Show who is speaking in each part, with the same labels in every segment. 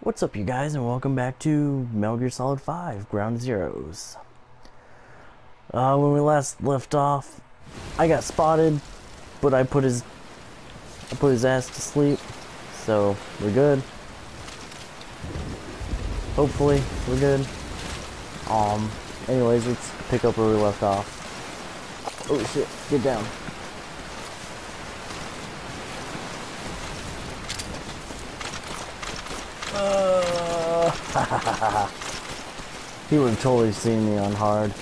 Speaker 1: What's up you guys and welcome back to Metal Gear Solid 5 Ground Zeroes. Uh, when we last left off, I got spotted, but I put his I put his ass to sleep, so we're good. Hopefully, we're good. Um, anyways, let's pick up where we left off. Oh shit, get down. Uh, he would have totally seen me on hard.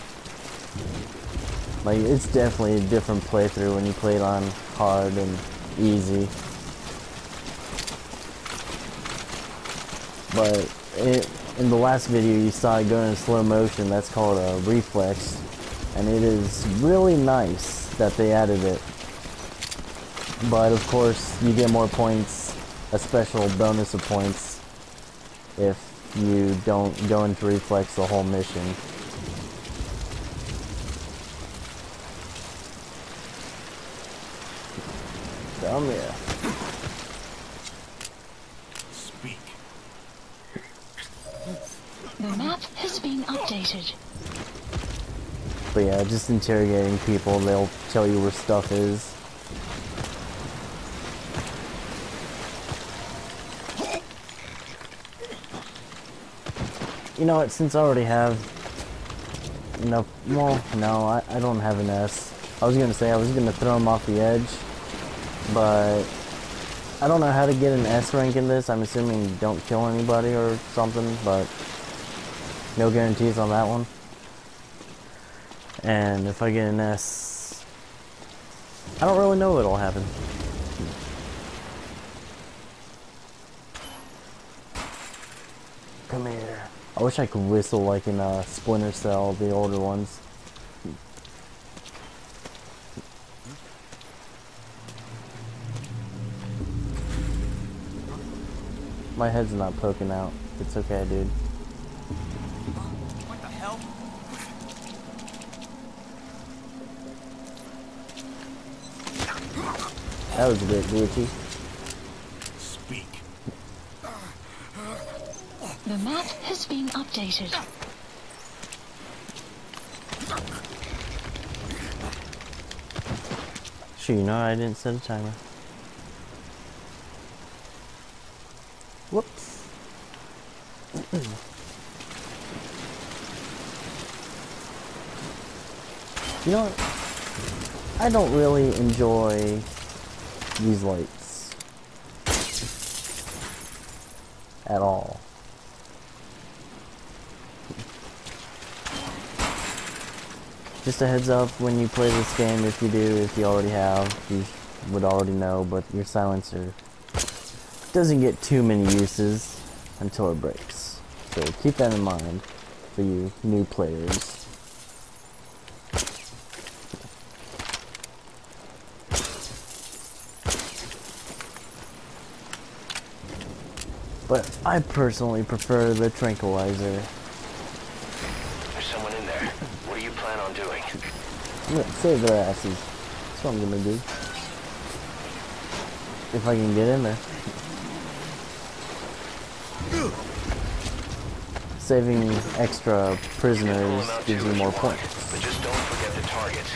Speaker 1: Like, it's definitely a different playthrough when you play it on hard and easy. But it, in the last video you saw it going in slow motion, that's called a reflex. And it is really nice that they added it. But of course, you get more points, a special bonus of points, if you don't go into reflex the whole mission. Come here.
Speaker 2: Speak.
Speaker 3: The map has been updated.
Speaker 1: But yeah, just interrogating people, they'll tell you where stuff is. You know what, since I already have... No, well, no, I, I don't have an S. I was gonna say I was gonna throw him off the edge, but... I don't know how to get an S rank in this. I'm assuming you don't kill anybody or something, but... No guarantees on that one. And if I get an S, I don't really know what'll happen. Come here. I wish I could whistle like in uh, Splinter Cell, the older ones. My head's not poking out. It's okay, dude.
Speaker 2: What the hell?
Speaker 1: That was a bit glitchy.
Speaker 2: Speak.
Speaker 3: The map has been updated.
Speaker 1: Sure, you know I didn't set a timer. Whoops. you know what? I don't really enjoy these lights. At all. Just a heads up when you play this game, if you do, if you already have, you would already know, but your silencer doesn't get too many uses until it breaks. So keep that in mind for you new players. But I personally prefer the tranquilizer.
Speaker 4: There's someone in there. What do you plan on doing?
Speaker 1: I'm gonna save their asses. That's what I'm gonna do. If I can get in there. Saving extra prisoners gives you more points.
Speaker 4: But just don't forget the targets.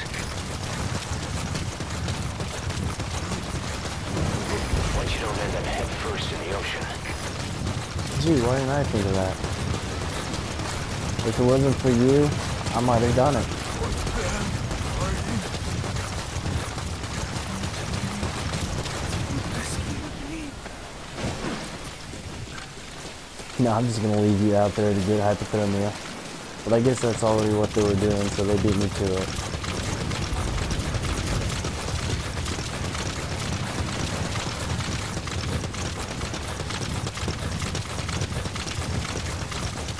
Speaker 4: Once you don't end up head first in the ocean.
Speaker 1: Gee, why didn't I think of that? If it wasn't for you, I might have done it. No, I'm just gonna leave you out there to get hypothermia. But I guess that's already what they were doing, so they beat me to it.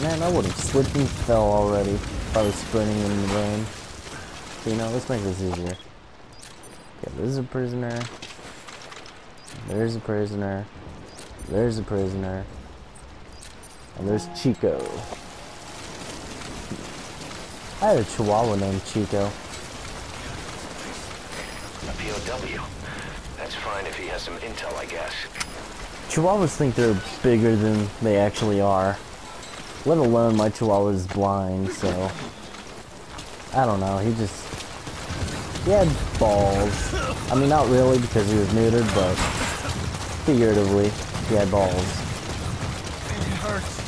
Speaker 1: Man, I would have slipped and fell already if I was sprinting in the rain. You know, let's make this easier. Okay, this is a prisoner. There's a prisoner. There's a prisoner. And there's Chico. I had a chihuahua named Chico.
Speaker 4: A POW. That's fine if he has some intel, I guess.
Speaker 1: Chihuahuas think they're bigger than they actually are. Let alone my Chihuahua is blind, so I don't know. He just he had balls. I mean, not really because he was neutered, but figuratively, he had balls.
Speaker 5: Hurts.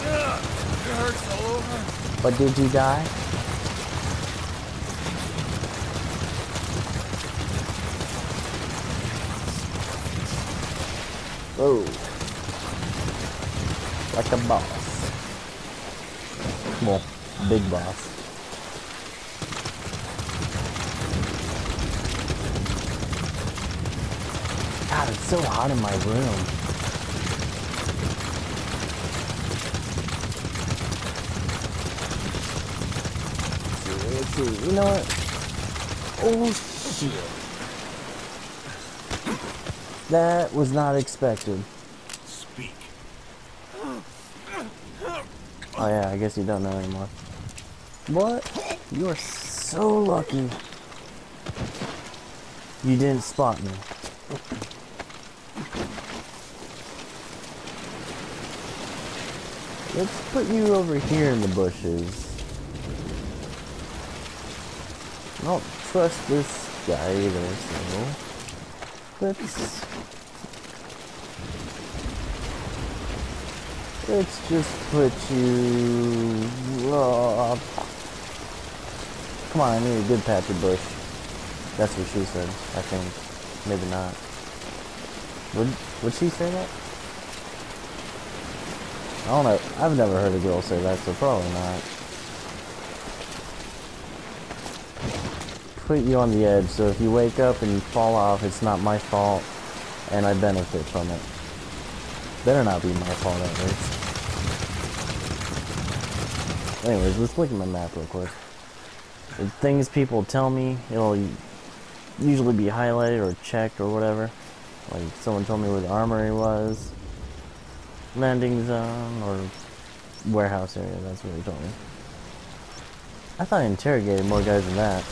Speaker 5: It hurts all over.
Speaker 1: But did you die? Whoa. Like a boss. Well, big boss. God, it's so hot in my room. Let's. You know what? Oh shit. That was not expected.
Speaker 2: Speak.
Speaker 1: Oh yeah, I guess you don't know anymore. What? You are so lucky. You didn't spot me. Let's put you over here in the bushes. I don't trust this guy either, let's let's just put you up. Come on, I need a good patch of bush. That's what she said, I think. Maybe not. Would would she say that? I don't know. I've never heard a girl say that, so probably not. Put you on the edge, so if you wake up and you fall off, it's not my fault, and I benefit from it. Better not be my fault at least. Anyways, let's look at my map real quick. The things people tell me, it'll usually be highlighted or checked or whatever. Like someone told me where the armory was, landing zone, or warehouse area. That's what he told me. I thought I interrogated more guys than that.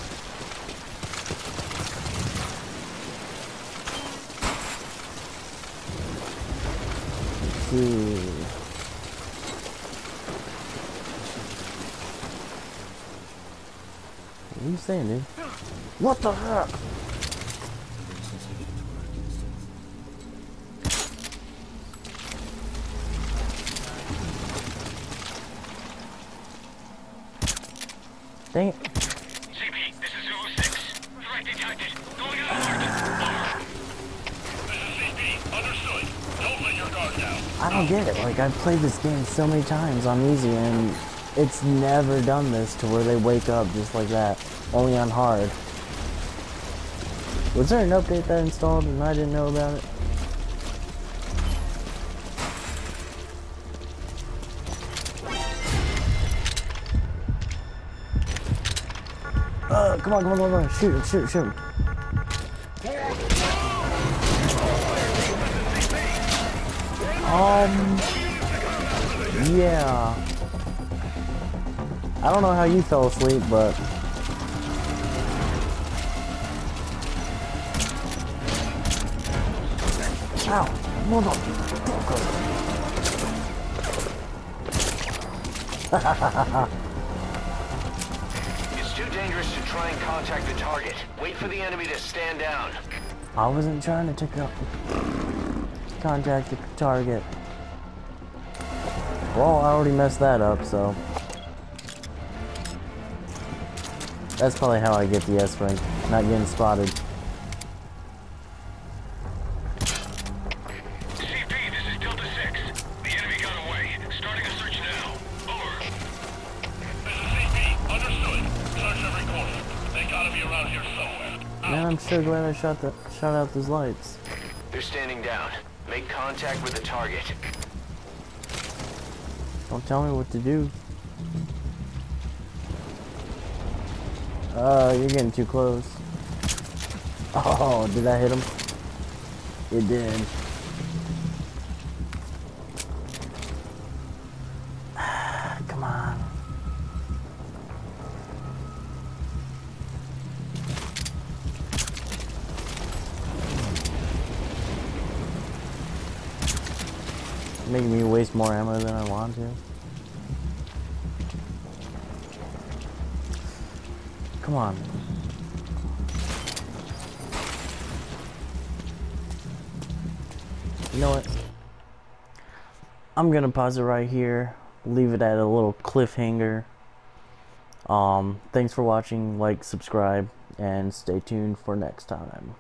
Speaker 1: What are you saying, dude? What the heck? Dang it. I don't get it. Like, I've played this game so many times on easy, and it's never done this to where they wake up just like that. Only on hard. Was there an update that installed and I didn't know about it? Uh, come on, come on, come on, shoot shoot shoot. Um, yeah. I don't know how you fell asleep, but Ow, motherfucker.
Speaker 4: It's too dangerous to try and contact the target. Wait for the enemy to stand down.
Speaker 1: I wasn't trying to take up contact the target. Well, I already messed that up, so that's probably how I get the S rank, not getting spotted.
Speaker 4: CP, this is Delta 6. The enemy got away. Starting a search now. Over. This is CP. Understood. Search every corner. They gotta be around here somewhere.
Speaker 1: Man, I'm so glad I shot the shot out those lights.
Speaker 4: They're standing down. Make contact with the target.
Speaker 1: Don't tell me what to do. Uh, you're getting too close. Oh, did I hit him? It did. Making me waste more ammo than I want to. Come on. You know what? I'm gonna pause it right here. Leave it at a little cliffhanger. Um, thanks for watching. Like, subscribe, and stay tuned for next time.